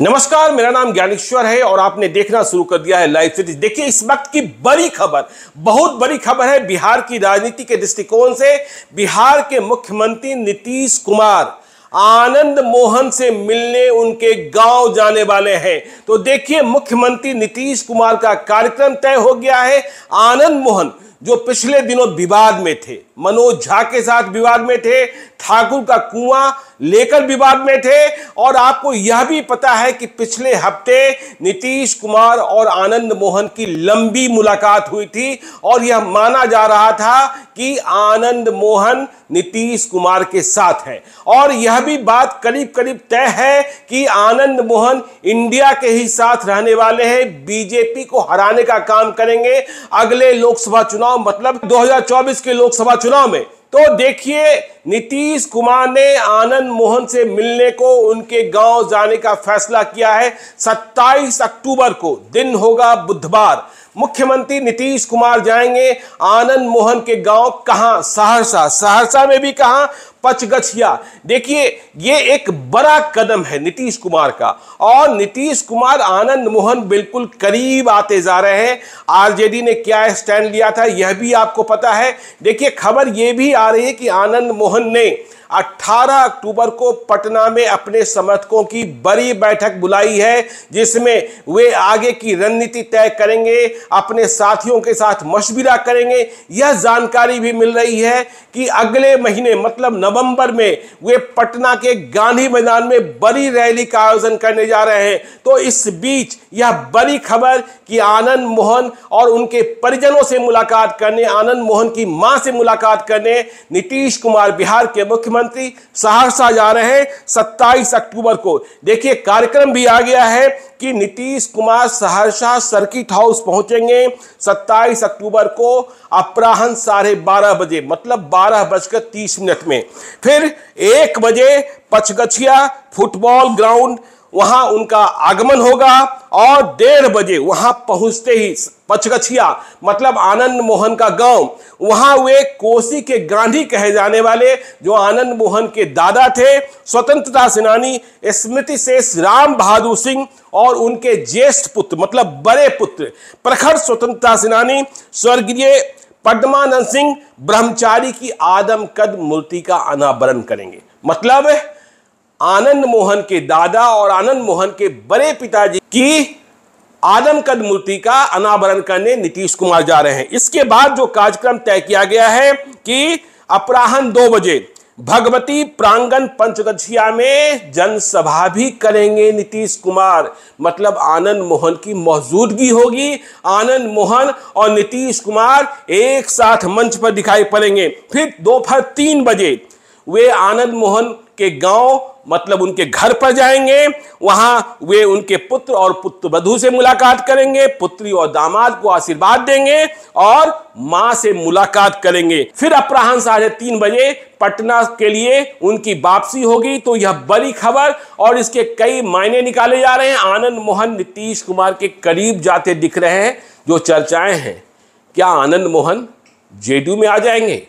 नमस्कार, मेरा नाम ज्ञानेश्वर है और आपने देखना शुरू कर दिया है लाइव सिटी देखिए, इस वक्त की बड़ी खबर, बहुत बड़ी खबर है बिहार की राजनीति के दृष्टिकोण से। बिहार के मुख्यमंत्री नीतीश कुमार आनंद मोहन से मिलने उनके गाँव जाने वाले हैं। तो देखिए, मुख्यमंत्री नीतीश कुमार का कार्यक्रम तय हो गया है आनंद मोहन, जो पिछले दिनों विवाद में थे। मनोज झा के साथ विवाद में थे, ठाकुर का कुआँ लेकर विवाद में थे, और आपको यह भी पता है कि पिछले हफ़्ते नीतीश कुमार और आनंद मोहन की लंबी मुलाकात हुई थी, और यह माना जा रहा था कि आनंद मोहन नीतीश कुमार के साथ है। और यह भी बात करीब करीब तय है कि आनंद मोहन इंडिया के ही साथ रहने वाले हैं, बीजेपी को हराने का काम करेंगे, अगले लोकसभा चुनाव मतलब 2024 के लोकसभा चुनाव में। तो देखिए, नीतीश कुमार ने आनंद मोहन से मिलने को उनके गाँव जाने का फैसला किया है। 27 अक्टूबर को, दिन होगा बुधवार। मुख्यमंत्री नीतीश कुमार जाएँगे। आनंद मोहन के गाँव कहाँ? सहरसा। सहरसा में भी कहा? पचगछिया। देखिए, ये एक बड़ा कदम है नीतीश कुमार का। और नीतीश कुमार, आनंद मोहन बिल्कुल करीब आते जा रहे हैं। आरजेडी ने क्या स्टैंड लिया था, यह भी आपको पता है। देखिए, खबर यह भी आ रही है कि आनंद मोहन ने 18 अक्टूबर को पटना में अपने समर्थकों की बड़ी बैठक बुलाई है, जिसमें वे आगे की रणनीति तय करेंगे, अपने साथियों के साथ मशविरा करेंगे। यह जानकारी भी मिल रही है कि अगले महीने मतलब नवंबर में वे पटना के गांधी मैदान में बड़ी रैली का आयोजन करने जा रहे हैं। तो इस बीच यह बड़ी खबर कि आनंद मोहन और उनके परिजनों से मुलाकात करने, आनंद मोहन की माँ से मुलाकात करने नीतीश कुमार बिहार के मुख्यमंत्री सहरसा जा रहे हैं 27 अक्टूबर को। देखिए, कार्यक्रम भी आ गया है कि नीतीश कुमार सहरसा सर्किट हाउस पहुँचेंगे 27 अक्टूबर को अपराहन साढ़े बारह बजे मतलब बारह बजकर तीस मिनट में। फिर एक बजे पचगछिया फुटबॉल ग्राउंड, वहाँ उनका आगमन होगा और डेढ़ बजे वहाँ पहुँचते ही पचगछिया मतलब आनंद मोहन का गाँव, वहाँ वे कोसी के गांधी कहे जाने वाले, जो आनंद मोहन के दादा थे, स्वतंत्रता सेनानी स्मृति शेष राम बहादुर सिंह और उनके ज्येष्ठ पुत्र मतलब बड़े पुत्र, प्रखर स्वतंत्रता सेनानी, स्वर्गीय पद्मानंद सिंह ब्रह्मचारी की आदम कद मूर्ति का अनावरण करेंगे। मतलब आनंद मोहन के दादा और आनंद मोहन के बड़े पिताजी की आदमकद मूर्ति का अनावरण करने नीतीश कुमार जा रहे हैं। इसके बाद जो कार्यक्रम तय किया गया है कि अपराहन दो बजे भगवती प्रांगण पंचगछिया में जनसभा भी करेंगे नीतीश कुमार। मतलब आनंद मोहन की मौजूदगी होगी। आनंद मोहन और नीतीश कुमार एक साथ मंच पर दिखाई पड़ेंगे। फिर दोपहर तीन बजे वे आनंद मोहन के गाँव मतलब उनके घर पर जाएँगे। वहाँ वे उनके पुत्र और पुत्र वधु से मुलाकात करेंगे। पुत्री और दामाद को आशीर्वाद देंगे और माँ से मुलाकात करेंगे। फिर अपराहन साढ़े तीन बजे पटना के लिए उनकी वापसी होगी। तो यह बड़ी खबर और इसके कई मायने निकाले जा रहे हैं। आनंद मोहन नीतीश कुमार के करीब जाते दिख रहे हैं, जो चर्चाएँ हैं। क्या आनंद मोहन जेडीयू में आ जाएँगे?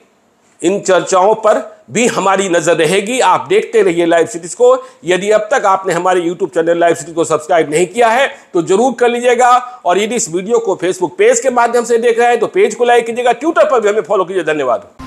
इन चर्चाओं पर भी हमारी नज़र रहेगी। आप देखते रहिए लाइव सीरीज़ को। यदि अब तक आपने हमारे यूट्यूब चैनल लाइव सीरीज़ को सब्सक्राइब नहीं किया है तो ज़रूर कर लीजिएगा। और यदि इस वीडियो को फेसबुक पेज के माध्यम से देख रहे हैं तो पेज को लाइक कीजिएगा। ट्विटर पर भी हमें फॉलो कीजिए। धन्यवाद।